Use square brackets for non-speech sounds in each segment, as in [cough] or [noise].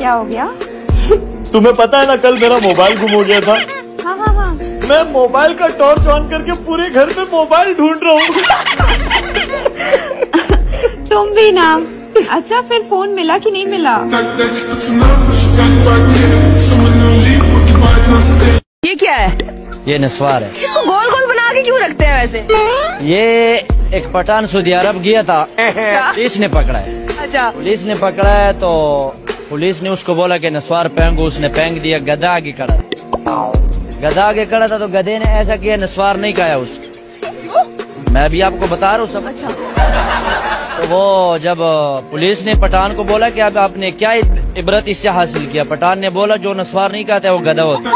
क्या हो गया? तुम्हें पता है ना कल मेरा मोबाइल गुम हो गया था। हाँ हाँ हाँ। मैं मोबाइल का टॉर्च ऑन करके पूरे घर में मोबाइल ढूंढ रहा हूँ। तुम भी ना। अच्छा फिर फ़ोन मिला कि नहीं मिला? ये क्या है? ये नस्वार है। इसको गोल गोल बना के क्यों रखते हैं वैसे? ये एक पठान सऊदी अरब गया था। [laughs] पुलिस ने पकड़ा है। अच्छा। पुलिस ने पकड़ा है तो पुलिस ने उसको बोला कि नस्वार पहंगो उसने पहन दिया गधा आगे खड़ा गधा आगे खड़ा था तो गधे ने ऐसा किया नस्वार नहीं खाया उसको। मैं भी आपको बता रहा हूँ सब। तो वो जब पुलिस ने पठान को बोला कि अब आपने क्या इबरत इससे हासिल किया? पठान ने बोला जो नस्वार नहीं खाता है वो गधा होता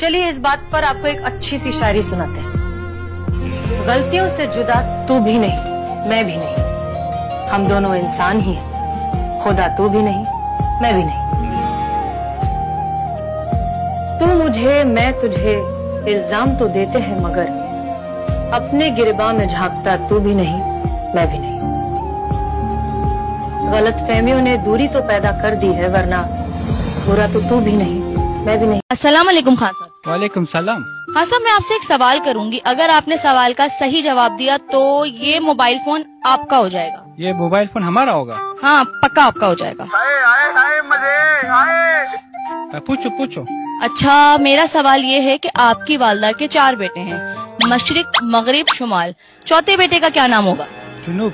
चलिए इस बात पर आपको एक अच्छी सी शायरी सुनाते हैं। गलतियों से जुदा तू भी नहीं। मैं भी नहीं। हम दोनों इंसान ही हैं। खुदा तू भी नहीं मैं भी नहीं। तू मुझे मैं तुझे इल्ज़ाम तो देते हैं मगर अपने गिरबा में झांकता तू भी नहीं मैं भी नहीं। गलत फहमियों ने दूरी तो पैदा कर दी है वरना बुरा तो तू भी नहीं मैं भी नहीं। अस्सलाम वालेकुम खान साहब। वालेकुम सलाम। खान साहब मैं आपसे एक सवाल करूँगी। अगर आपने सवाल का सही जवाब दिया तो ये मोबाइल फ़ोन आपका हो जाएगा। ये मोबाइल फ़ोन हमारा होगा? हाँ पक्का आपका हो जाएगा। आ, पूछो पूछो। अच्छा मेरा सवाल ये है कि आपकी वालदा के चार बेटे हैं मशरक मगरिब शुमाल। चौथे बेटे का क्या नाम होगा? जुनूब।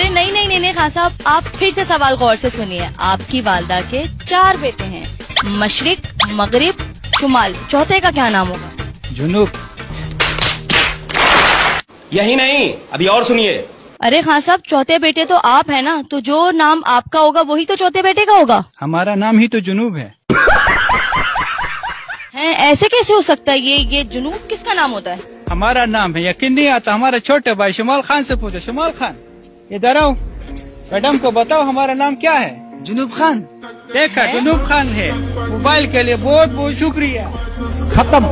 अरे नहीं नहीं नहीं नहीं खान साहब आप फिर से सवाल गौर से सुनिए। आपकी वालदा के चार बेटे हैं। मशरक मगरब शुमाल। चौथे का क्या नाम होगा? जुनूब। यही नहीं अभी और सुनिए। अरे खान साहब चौथे बेटे तो आप है ना तो जो नाम आपका होगा वही तो चौथे बेटे का होगा। हमारा नाम ही तो जुनूब है। हैं ऐसे कैसे हो सकता है ये ये जुनूब किसका नाम होता है? हमारा नाम है यकीन नहीं आता हमारा छोटे भाई शुमाल खान से पूछो। शुमाल खान। इधर आओ। मैडम को बताओ हमारा नाम क्या है? जुनूब खान। देखा जुनूब खान है। मोबाइल के लिए बहुत बहुत शुक्रिया। खत्म।